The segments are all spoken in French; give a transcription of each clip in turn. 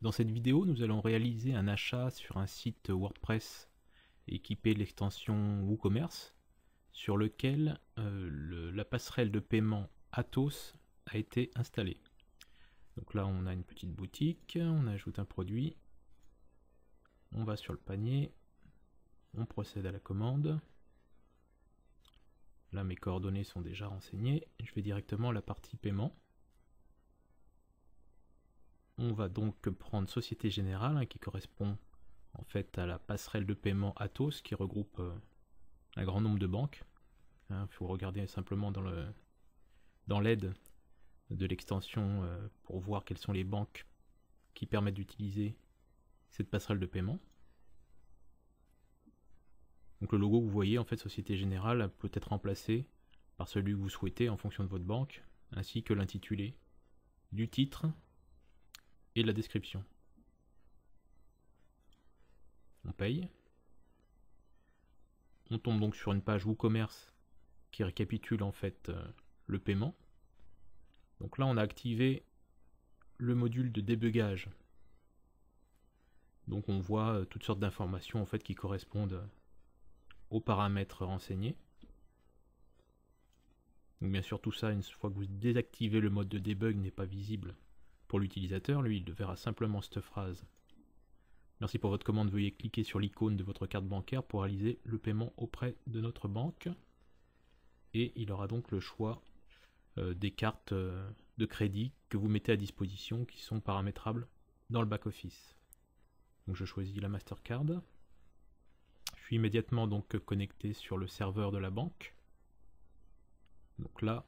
Dans cette vidéo, nous allons réaliser un achat sur un site WordPress équipé de l'extension WooCommerce sur lequel euh, la passerelle de paiement Atos a été installée. Donc là, on a une petite boutique, on ajoute un produit, on va sur le panier, on procède à la commande. Là, mes coordonnées sont déjà renseignées. Je vais directement à la partie paiement. On va donc prendre Société Générale hein, qui correspond en fait à la passerelle de paiement Atos qui regroupe euh, un grand nombre de banques. Il hein, faut regarder simplement dans l'aide de l'extension euh, pour voir quelles sont les banques qui permettent d'utiliser cette passerelle de paiement. Donc le logo que vous voyez en fait Société Générale peut être remplacé par celui que vous souhaitez en fonction de votre banque, ainsi que l'intitulé du titre et la description. On paye. On tombe donc sur une page WooCommerce qui récapitule en fait euh, le paiement. Donc là on a activé le module de débugage. Donc on voit euh, toutes sortes d'informations en fait qui correspondent aux paramètres renseignés. Bien sûr tout ça une fois que vous désactivez le mode de debug n'est pas visible pour l'utilisateur, lui, il verra simplement cette phrase. Merci pour votre commande, veuillez cliquer sur l'icône de votre carte bancaire pour réaliser le paiement auprès de notre banque. Et il aura donc le choix euh, des cartes euh, de crédit que vous mettez à disposition qui sont paramétrables dans le back-office. Je choisis la Mastercard. Je suis immédiatement donc connecté sur le serveur de la banque. Donc là,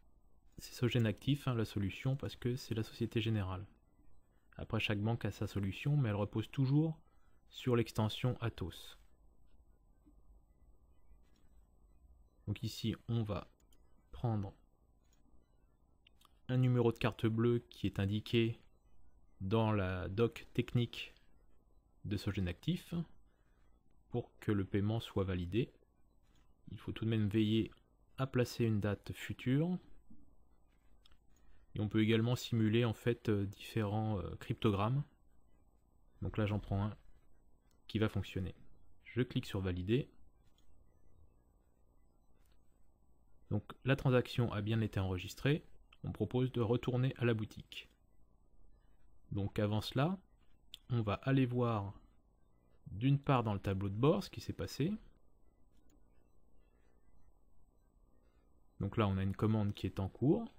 c'est Sogène Actif, hein, la solution, parce que c'est la Société Générale. Après, chaque banque a sa solution, mais elle repose toujours sur l'extension Atos. Donc ici, on va prendre un numéro de carte bleue qui est indiqué dans la doc technique de Sogène Actif pour que le paiement soit validé. Il faut tout de même veiller à placer une date future et on peut également simuler en fait euh, différents euh, cryptogrammes. Donc là j'en prends un qui va fonctionner. Je clique sur valider. Donc la transaction a bien été enregistrée. On propose de retourner à la boutique. Donc avant cela, on va aller voir d'une part dans le tableau de bord ce qui s'est passé. Donc là on a une commande qui est en cours.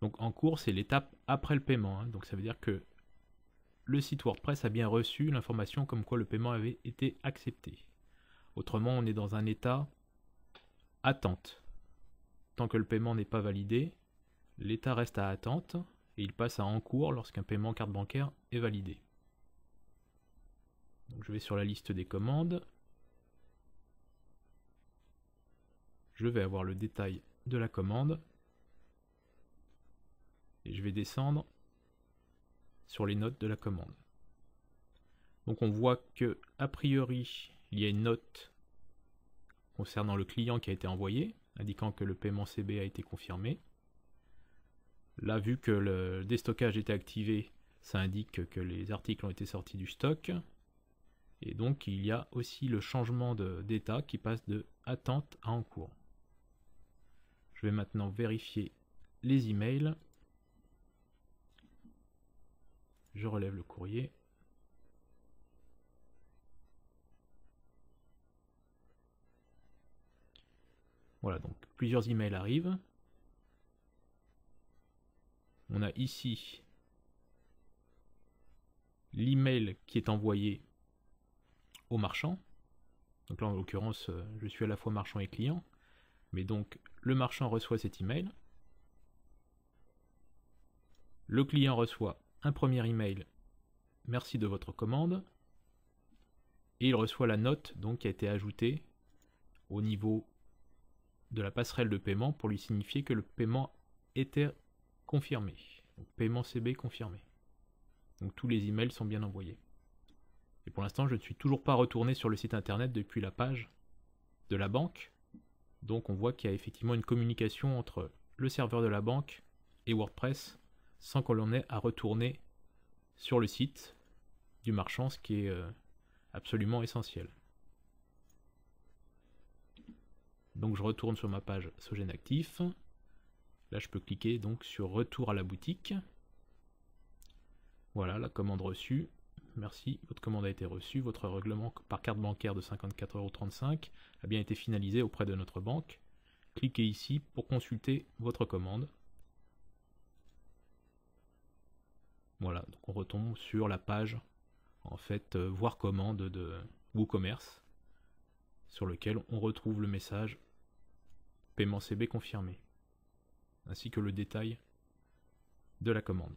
Donc en cours, c'est l'étape après le paiement. Hein. Donc ça veut dire que le site WordPress a bien reçu l'information comme quoi le paiement avait été accepté. Autrement, on est dans un état attente. Tant que le paiement n'est pas validé, l'état reste à attente et il passe à en cours lorsqu'un paiement carte bancaire est validé. Je vais sur la liste des commandes. Je vais avoir le détail de la commande et je vais descendre sur les notes de la commande. Donc on voit que a priori il y a une note concernant le client qui a été envoyé, indiquant que le paiement CB a été confirmé. Là, vu que le déstockage était activé, ça indique que les articles ont été sortis du stock. Et donc il y a aussi le changement d'état qui passe de attente à en cours. Je vais maintenant vérifier les emails. Je relève le courrier. Voilà, donc plusieurs emails arrivent. On a ici l'email qui est envoyé au marchand. Donc là, en l'occurrence, euh, je suis à la fois marchand et client. Mais donc, le marchand reçoit cet email. Le client reçoit un premier email merci de votre commande et il reçoit la note donc qui a été ajoutée au niveau de la passerelle de paiement pour lui signifier que le paiement était confirmé. paiement CB confirmé. Donc tous les emails sont bien envoyés. Et pour l'instant, je ne suis toujours pas retourné sur le site internet depuis la page de la banque. Donc on voit qu'il y a effectivement une communication entre le serveur de la banque et WordPress sans qu'on l'en ait à retourner sur le site du marchand, ce qui est euh, absolument essentiel. Donc je retourne sur ma page Sogen Actif. Là je peux cliquer donc sur retour à la boutique. Voilà la commande reçue. Merci, votre commande a été reçue. Votre règlement par carte bancaire de 54,35€ a bien été finalisé auprès de notre banque. Cliquez ici pour consulter votre commande. Voilà, donc on retombe sur la page en fait euh, voir commande de WooCommerce sur lequel on retrouve le message paiement CB confirmé ainsi que le détail de la commande.